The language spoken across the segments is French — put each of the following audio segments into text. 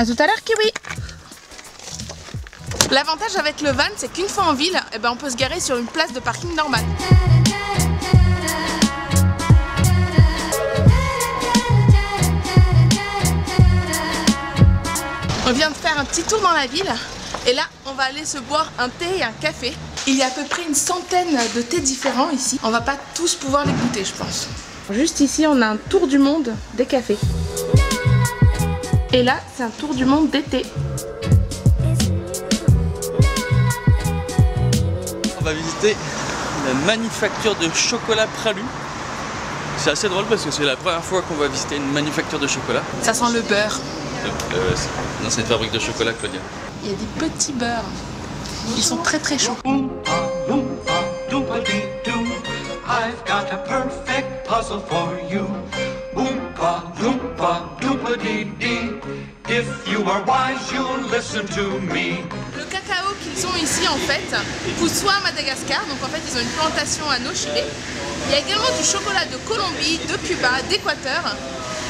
À tout à l'heure, Kiwi L'avantage avec le van, c'est qu'une fois en ville, eh ben, on peut se garer sur une place de parking normale. On vient de faire un petit tour dans la ville et là on va aller se boire un thé et un café. Il y a à peu près une centaine de thés différents ici. On va pas tous pouvoir les goûter je pense. Juste ici on a un tour du monde des cafés. Et là c'est un tour du monde thés. On va visiter la manufacture de chocolat Pralu. C'est assez drôle parce que c'est la première fois qu'on va visiter une manufacture de chocolat. Ça sent le beurre. Euh, c'est- non, c'est une fabrique de chocolat, Claudia. Il y a des petits beurres. Ils sont très très chauds. Oompa loompa doompa-dee-doo. I've got a perfect puzzle for you. Oompa loompa doompa-dee-dee. If you are wise, you'll listen to me. Le cacao qu'ils ont ici en fait pousse soit à Madagascar, donc en fait ils ont une plantation à No Chile. Il y a également du chocolat de Colombie, de Cuba, d'Équateur.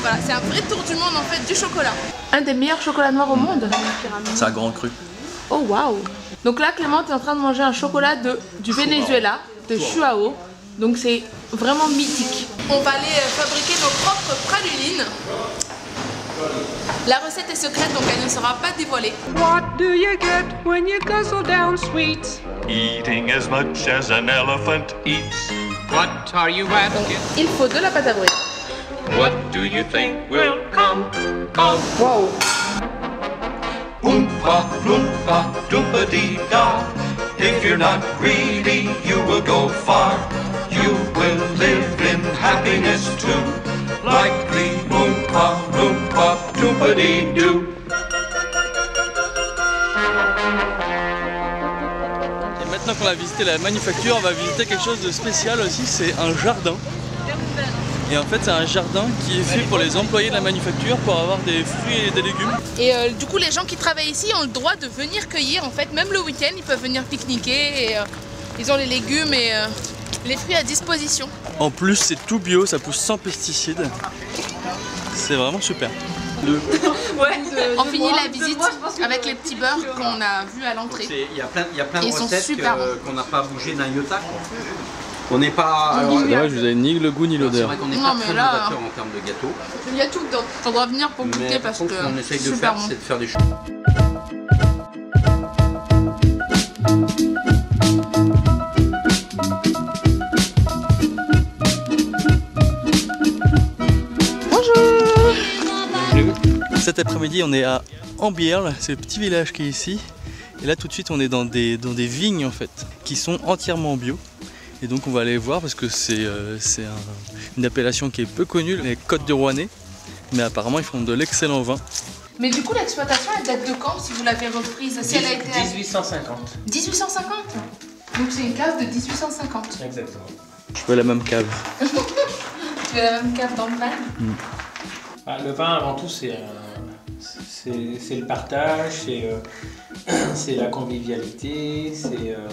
Voilà, c'est un vrai tour du monde en fait du chocolat. Un des meilleurs chocolats noirs au monde. C'est un grand cru. Oh waouh Donc là Clément est en train de manger un chocolat de, du Venezuela, de Chuao. Donc c'est vraiment mythique. On va aller euh, fabriquer nos propres pralulines. La recette est secrète donc elle ne sera pas dévoilée. What do you get when you guzzle down sweets? Eating as much as an elephant eats. What are you asking? Il faut de la pâte à brûler. What do you think will come? Come. Wow Oompa loompa doompa-dee-da. If you're not greedy, you will go far. You will live in happiness too. Like the Oompa loompa Et maintenant qu'on a visité la manufacture, on va visiter quelque chose de spécial aussi, c'est un jardin. Et en fait, c'est un jardin qui est fait pour les employés de la manufacture pour avoir des fruits et des légumes. Et euh, du coup, les gens qui travaillent ici ont le droit de venir cueillir. En fait, même le week-end, ils peuvent venir pique-niquer. Et, euh, ils ont les légumes et euh, les fruits à disposition. En plus, c'est tout bio, ça pousse sans pesticides. C'est vraiment super. On finit la visite avec les petits beurres qu'on a vus à l'entrée. C'est- Il y a plein, y a plein de Ils sont recettes qu'on n'a pas bougé d'un iota. quoi. On n'est pas. alors, Ouais, je vous avais ni le goût ni c'est l'odeur. vrai qu'on n'est pas mais très là, en termes de gâteaux. Il y a tout dedans. Faudra venir pour goûter Mais parce par que qu'on essaye de super faire, bon. c'est de faire des choses. Après-midi, on est à Ambierle, c'est le petit village qui est ici. Et là, tout de suite, on est dans des, dans des vignes en fait, qui sont entièrement bio. Et donc, on va aller voir parce que c'est euh, un- une appellation qui est peu connue, les Côtes du Rouennais. Mais apparemment, ils font de l'excellent vin. Mais du coup, l'exploitation, elle date de quand si vous l'avez reprise? Si elle a été à 1850. 1850 Donc c'est une cave de 1850. Exactement. Je veux la même cave. Tu veux la même cave dans le van Ah, le vin, avant tout, c'est un- c'est le partage, c'est euh, la convivialité, c'est... euh,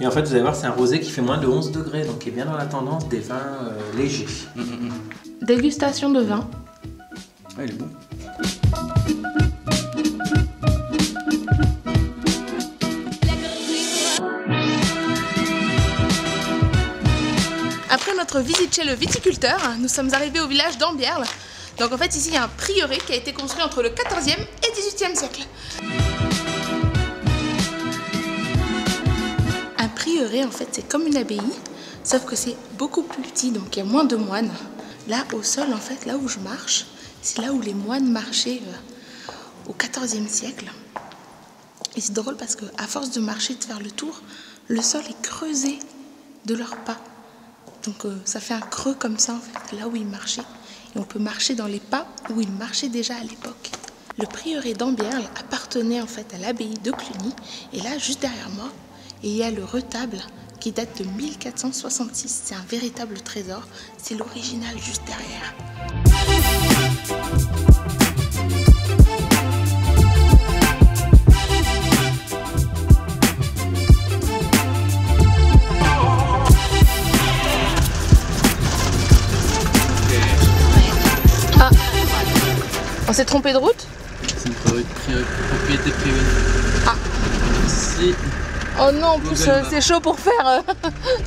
Et en fait, vous allez voir, c'est un rosé qui fait moins de 11 degrés, donc qui est bien dans la tendance des vins euh, légers. Dégustation de vin. Ah, il est bon. Après notre visite chez le viticulteur, nous sommes arrivés au village d'Ambierle. Donc en fait ici il y a un prieuré qui a été construit entre le 14e et 18e siècle. Un prieuré en fait c'est comme une abbaye, sauf que c'est beaucoup plus petit donc il y a moins de moines. Là au sol en fait, là où je marche, c'est là où les moines marchaient euh, au 14e siècle. Et c'est drôle parce que à force de marcher, de faire le tour, le sol est creusé de leurs pas. Donc euh, ça fait un creux comme ça en fait, là où ils marchaient. Et on peut marcher dans les pas où ils marchaient déjà à l'époque. Le prieuré d'Ambierle appartenait en fait à l'abbaye de Cluny. Et là, juste derrière moi, il y a le retable qui date de 1466. C'est un véritable trésor. C'est l'original juste derrière. S'est trompé de route C'est une propriété privée. Ah. Si. Oh non, en plus euh, c'est chaud pour faire euh,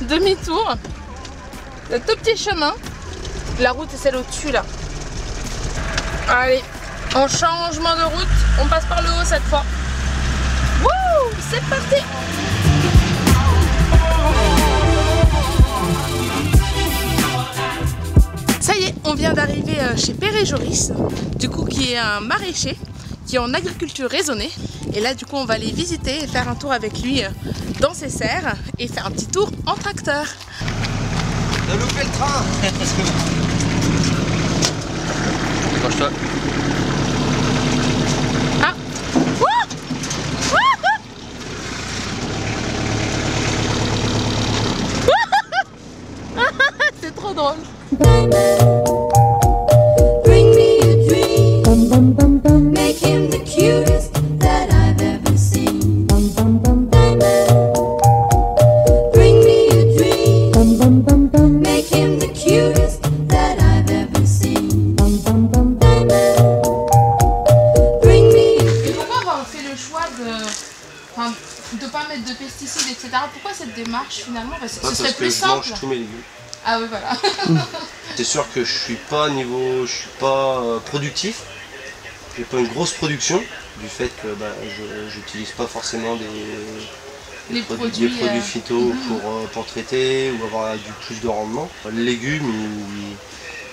demi-tour. Le tout petit chemin. La route est celle au-dessus là. Allez, en changement de route, on passe par le haut cette fois. Wouh, c'est parti vient d'arriver euh, chez Père et Joris, du coup qui est un maraîcher qui est en agriculture raisonnée. Et là du coup on va aller visiter et faire un tour avec lui euh, dans ses serres et faire un petit tour en tracteur. T'as loupé le train Accroche-toi. Pesticides, etc. Pourquoi cette démarche finalement? Parce que ce Parce serait que plus je mange simple. tous mes légumes. Ah oui voilà. C'est sûr que je suis pas niveau, je suis pas euh, productif. J'ai pas une grosse production du fait que bah, je j'utilise pas forcément des, produits, des produits euh, phyto pour, euh, pour traiter ou avoir du plus de rendement. Le légume,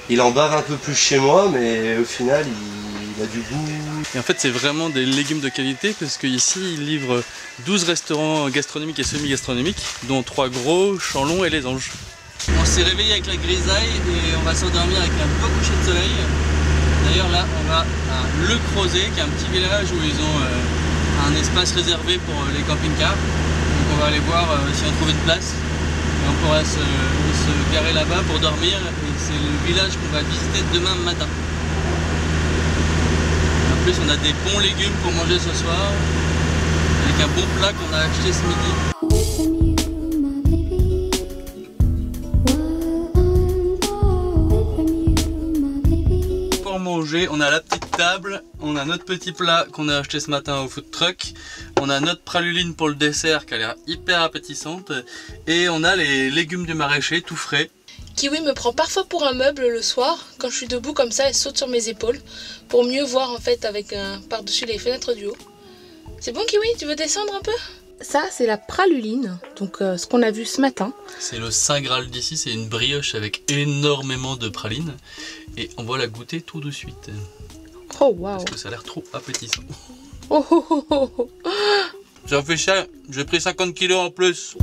il, il en bave un peu plus chez moi, mais au final, il, il a du goût. Et en fait, c'est vraiment des légumes de qualité parce qu'ici, ils livrent 12 restaurants gastronomiques et semi-gastronomiques, dont 3 gros, Chanlon et Les Anges. On s'est réveillé avec la grisaille et on va s'endormir avec un beau coucher de soleil. D'ailleurs, là, on va à Le Crozet, qui est un petit village où ils ont euh, un espace réservé pour euh, les camping-cars. Donc, on va aller voir euh, si on trouve une place. Et on pourra se, se garer là-bas pour dormir. Et c'est le village qu'on va visiter demain matin. En plus, on a des bons légumes pour manger ce soir, avec un bon plat qu'on a acheté ce midi. Pour manger, on a la petite table, on a notre petit plat qu'on a acheté ce matin au food truck, on a notre praluline pour le dessert qui a l'air hyper appétissante, et on a les légumes du maraîcher tout frais. Kiwi me prend parfois pour un meuble le soir quand je suis debout comme ça, elle saute sur mes épaules pour mieux voir en fait avec un par-dessus les fenêtres du haut. C'est bon Kiwi, tu veux descendre un peu? Ça c'est la praluline, donc euh, ce qu'on a vu ce matin. C'est le Saint Graal d'ici, c'est une brioche avec énormément de praline, et on va la goûter tout de suite, Oh waouh. parce que ça a l'air trop appétissant. Oh, oh, oh, oh, oh. Ça fait cher, j'ai pris 50 kilos en plus.